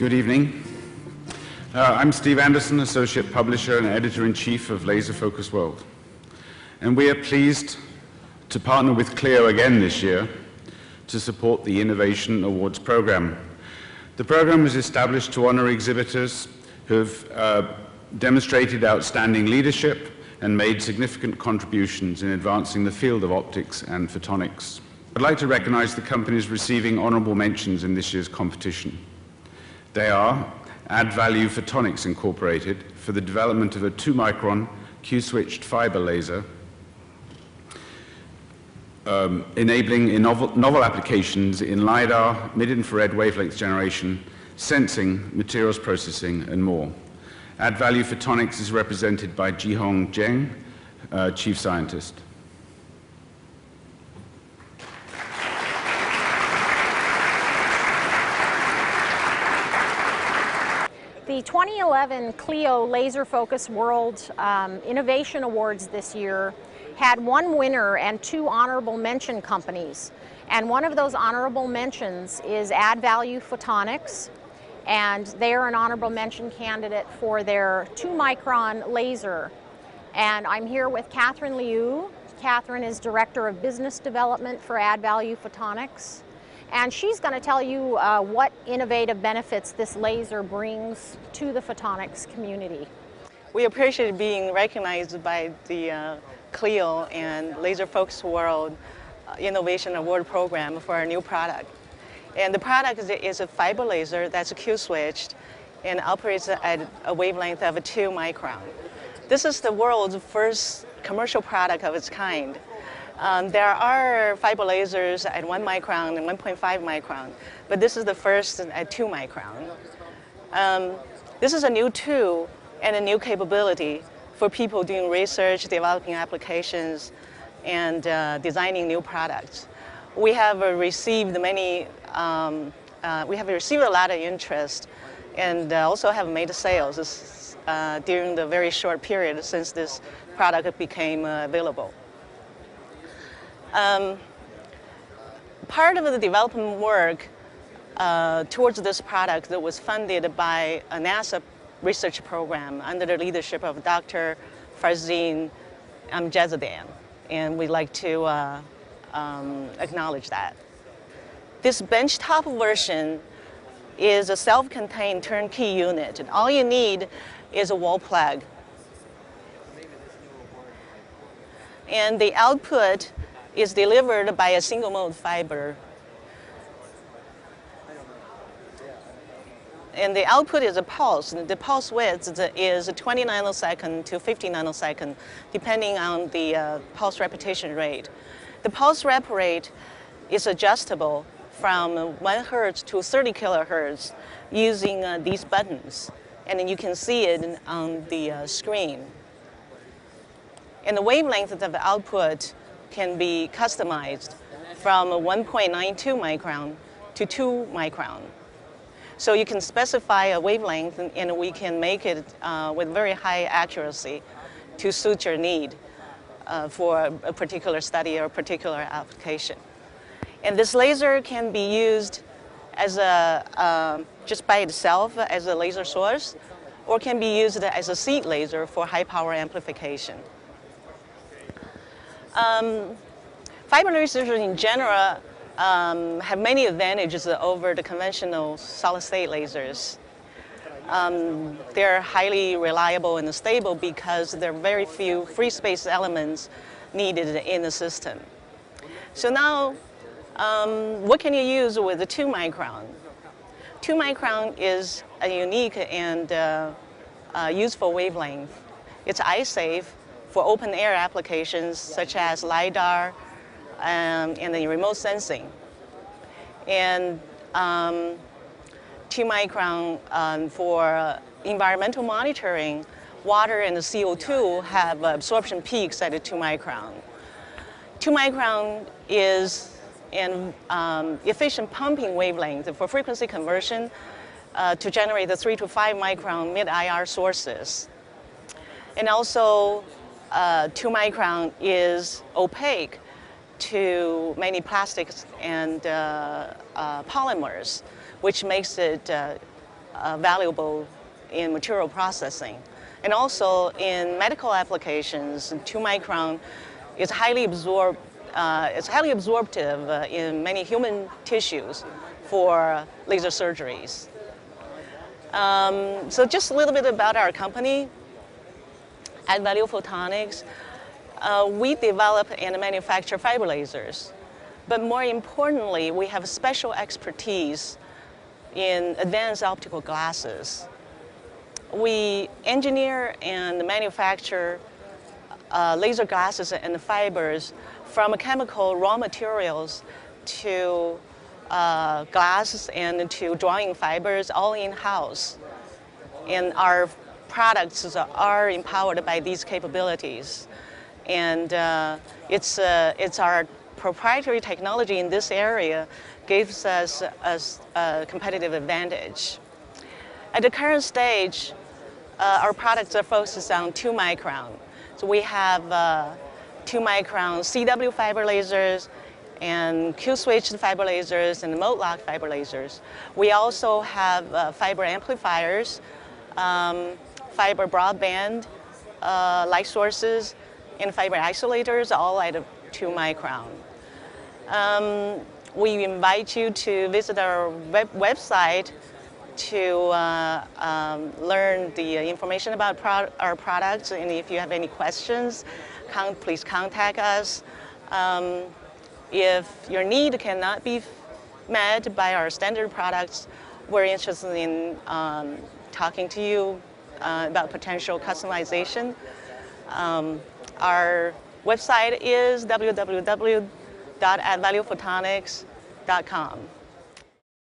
Good evening. Uh, I'm Steve Anderson, Associate Publisher and Editor-in-Chief of Laser Focus World. And we are pleased to partner with CLEO again this year to support the Innovation Awards program. The program was established to honor exhibitors who have uh, demonstrated outstanding leadership and made significant contributions in advancing the field of optics and photonics. I'd like to recognize the companies receiving honorable mentions in this year's competition. They are AdValue Photonics Incorporated for the development of a 2-micron Q-switched fiber laser um, enabling novel, novel applications in LiDAR, mid-infrared wavelength generation, sensing, materials processing, and more. AdValue Photonics is represented by Jihong Geng, uh, Chief Scientist. The 2011 CLEO Laser Focus World um, Innovation Awards this year had one winner and two honorable mention companies. And one of those honorable mentions is AdValue Photonics, and they're an honorable mention candidate for their 2 micron laser. And I'm here with Catherine Liu. Catherine is Director of Business Development for AdValue Photonics and she's going to tell you uh, what innovative benefits this laser brings to the photonics community. We appreciate being recognized by the uh, CLEO and Laser Focus World uh, Innovation Award Program for our new product. And the product is a fiber laser that's Q-switched and operates at a wavelength of 2 micron. This is the world's first commercial product of its kind. Um, there are fiber lasers at 1 micron and 1.5 micron, but this is the first at 2 micron. Um, this is a new tool and a new capability for people doing research, developing applications, and uh, designing new products. We have uh, received many, um, uh, we have received a lot of interest and uh, also have made sales uh, during the very short period since this product became uh, available. Um, part of the development work uh, towards this product that was funded by a NASA research program under the leadership of Dr. Farzin Amzajerdian, and we'd like to uh, um, acknowledge that. This benchtop version is a self-contained turnkey unit, and all you need is a wall plug. And the output is delivered by a single mode fiber. And the output is a pulse. The pulse width is 20 nanosecond to 50 nanosecond, depending on the uh, pulse repetition rate. The pulse rep rate is adjustable from 1 hertz to 30 kilohertz using uh, these buttons. And then you can see it on the uh, screen. And the wavelength of the output can be customized from 1.92 micron to 2 micron. So you can specify a wavelength and, we can make it uh, with very high accuracy to suit your need uh, for a particular study or a particular application. And this laser can be used as a, uh, just by itself as a laser source or can be used as a seed laser for high power amplification. Um, fiber lasers in general um, have many advantages over the conventional solid-state lasers. Um, they're highly reliable and stable because there are very few free space elements needed in the system. So now, um, what can you use with the 2 micron? 2 micron is a unique and uh, uh, useful wavelength. It's eye safe for open air applications such as LiDAR um, and the remote sensing. And um, 2 micron um, for environmental monitoring, water and the CO2 have absorption peaks at 2 micron. 2 micron is an um, efficient pumping wavelength for frequency conversion uh, to generate the 3 to 5 micron mid-IR sources. And also uh, 2 micron is opaque to many plastics and uh, uh, polymers, which makes it uh, uh, valuable in material processing. And also in medical applications, 2 micron is highly absorb, uh, it's highly absorptive in many human tissues for laser surgeries. Um, so just a little bit about our company. AdValue Photonics, uh, we develop and manufacture fiber lasers. But more importantly, we have special expertise in advanced optical glasses. We engineer and manufacture uh, laser glasses and fibers from chemical raw materials to uh, glass and to drawing fibers all in-house. And our products are empowered by these capabilities. And uh, it's, uh, it's our proprietary technology in this area gives us a, a competitive advantage. At the current stage, uh, our products are focused on 2 micron. So we have uh, 2 micron CW fiber lasers and Q-switched fiber lasers and mode lock fiber lasers. We also have uh, fiber amplifiers, um, fiber broadband, uh, light sources, and fiber isolators, all at 2 micron. Um, we invite you to visit our web website to uh, um, learn the information about pro our products. And if you have any questions, con please contact us. Um, if your need cannot be met by our standard products, we're interested in um, talking to you uh, about potential customization. Um, our website is www.advaluephotonics.com.